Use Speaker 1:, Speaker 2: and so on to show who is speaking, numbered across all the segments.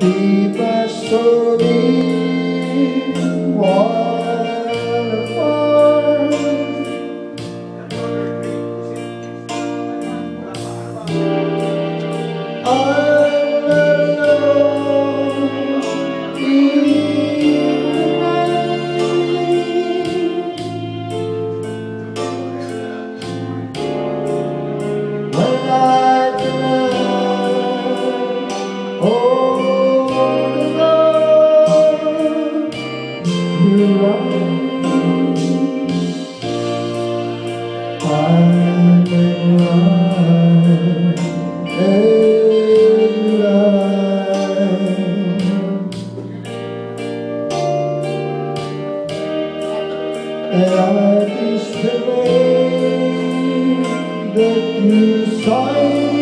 Speaker 1: Keep us so deep. Water. that you sight.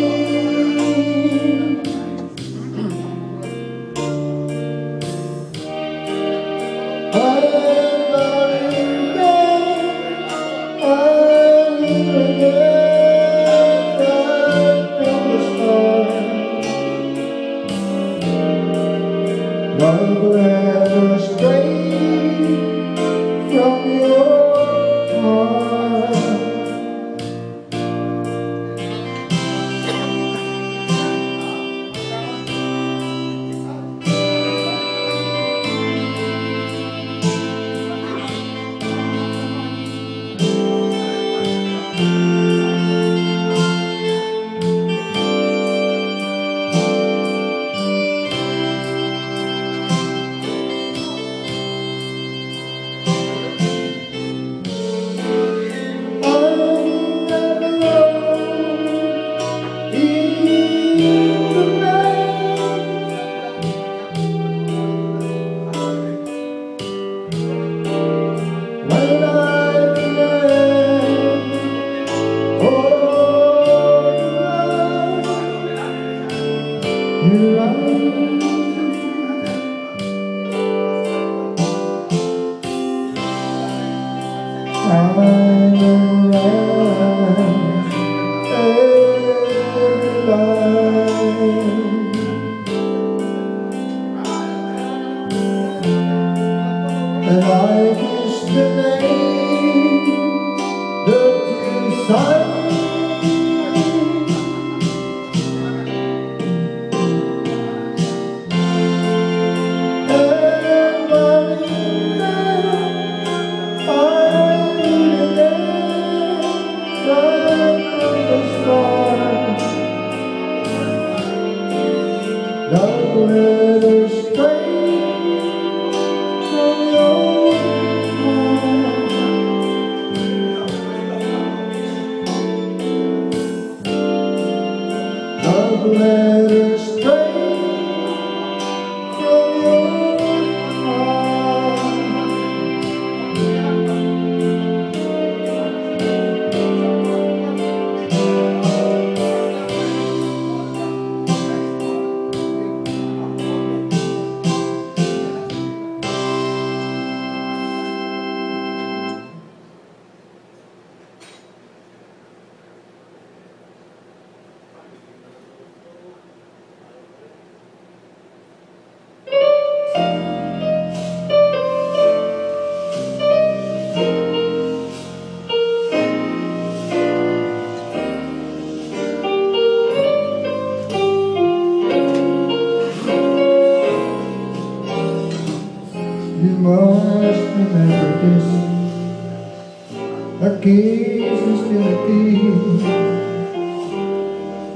Speaker 1: Oh.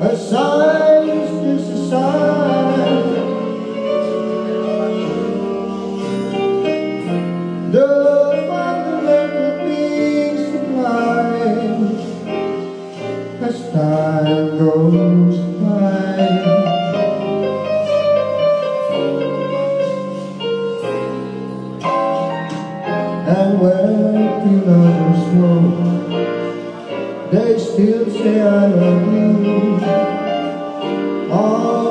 Speaker 1: a size is a size. they still say I love you. Oh,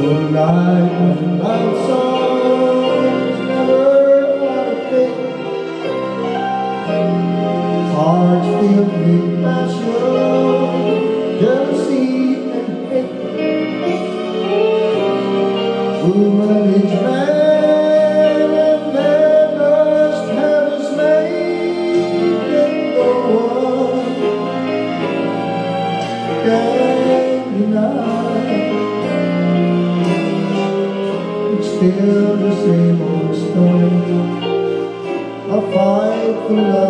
Speaker 1: the light of night. still the same old story. I fight for love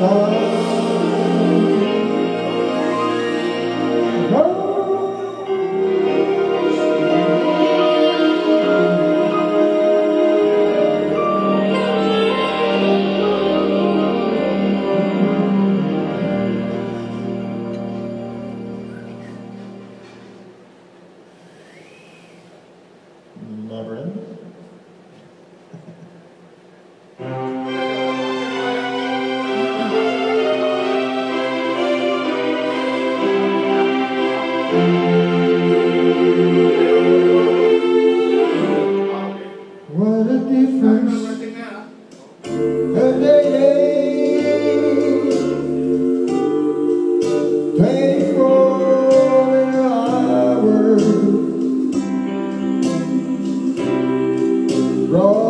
Speaker 1: star. Roll.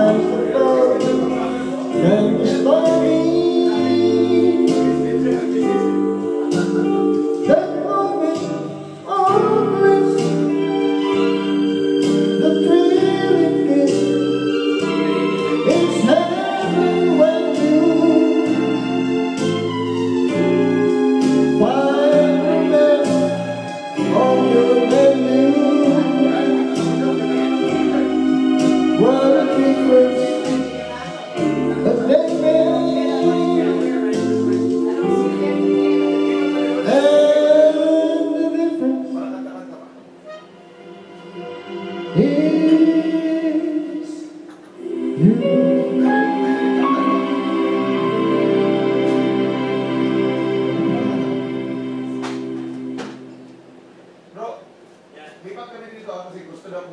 Speaker 1: you and you. ka rin dito ako kasi gusto lang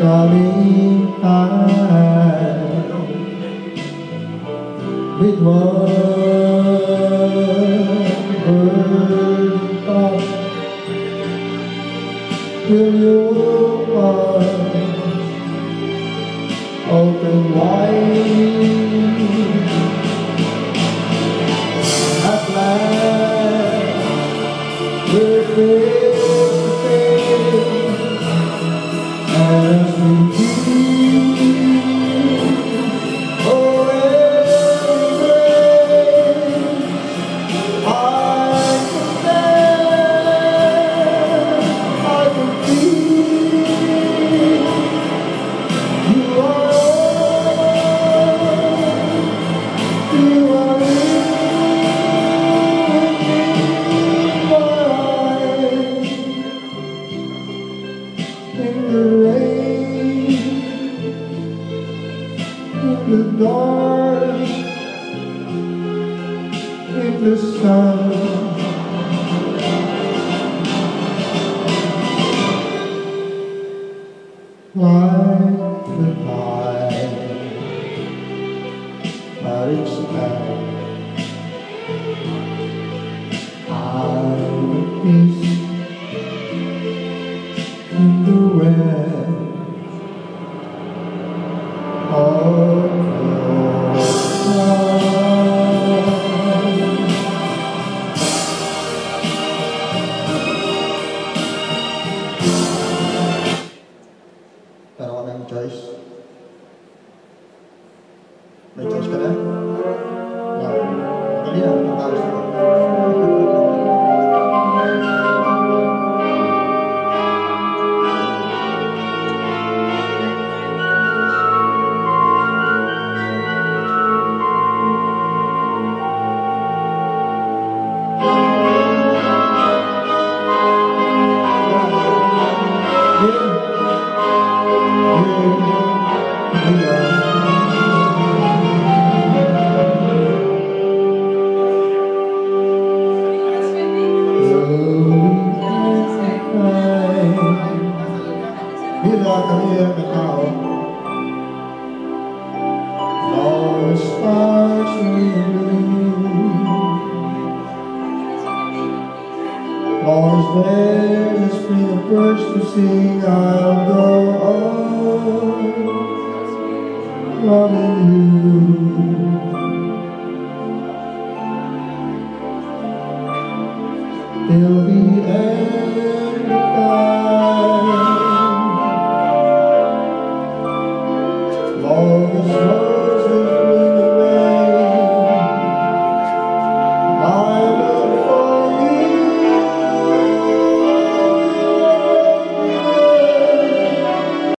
Speaker 1: coming with one. Ini yang. loving you.